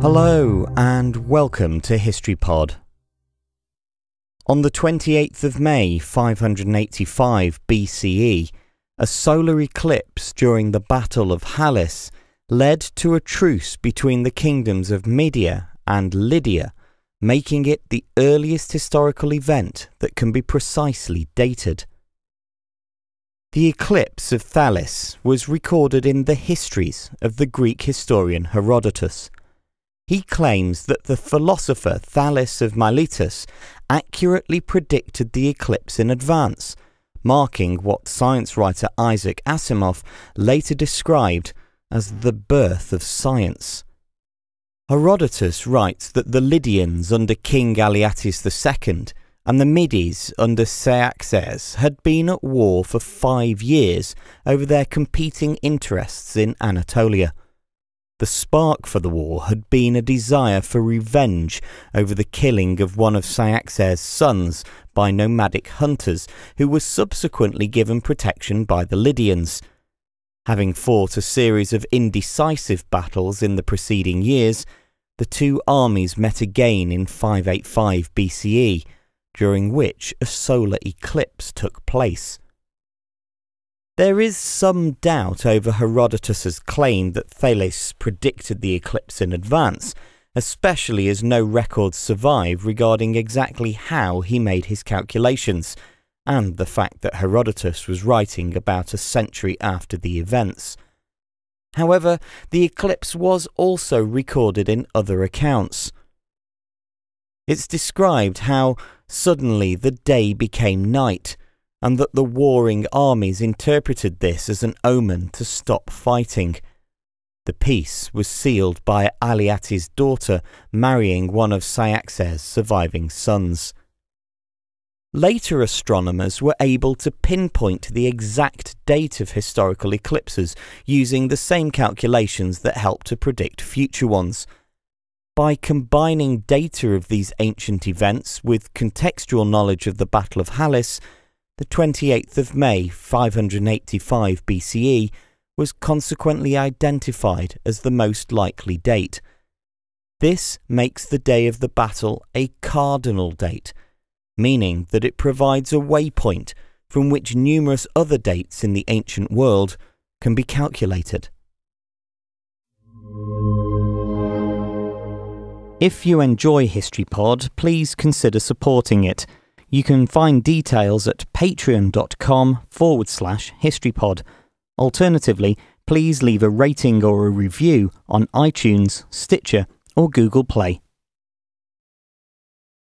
Hello and welcome to History Pod. On the 28th of May 585 BCE, a solar eclipse during the Battle of Halys led to a truce between the kingdoms of Media and Lydia, making it the earliest historical event that can be precisely dated. The eclipse of Thales was recorded in the histories of the Greek historian Herodotus. He claims that the philosopher Thales of Miletus accurately predicted the eclipse in advance, marking what science writer Isaac Asimov later described as the birth of science. Herodotus writes that the Lydians under King Alyattes II and the Medes under Cyaxares had been at war for five years over their competing interests in Anatolia. The spark for the war had been a desire for revenge over the killing of one of Cyaxares' sons by nomadic hunters, who was subsequently given protection by the Lydians. Having fought a series of indecisive battles in the preceding years, the two armies met again in 585 BCE during which a solar eclipse took place. There is some doubt over Herodotus's claim that Thales predicted the eclipse in advance, especially as no records survive regarding exactly how he made his calculations, and the fact that Herodotus was writing about a century after the events. However, the eclipse was also recorded in other accounts. It's described how suddenly the day became night, and that the warring armies interpreted this as an omen to stop fighting. The peace was sealed by Alyattes' daughter marrying one of Cyaxares' surviving sons. Later astronomers were able to pinpoint the exact date of historical eclipses using the same calculations that help to predict future ones by combining data of these ancient events with contextual knowledge of the Battle of Halys, the 28th of May 585 BCE was consequently identified as the most likely date. This makes the day of the battle a cardinal date, meaning that it provides a waypoint from which numerous other dates in the ancient world can be calculated. If you enjoy HistoryPod, please consider supporting it. You can find details at patreon.com forward slash historypod. Alternatively, please leave a rating or a review on iTunes, Stitcher, or Google Play.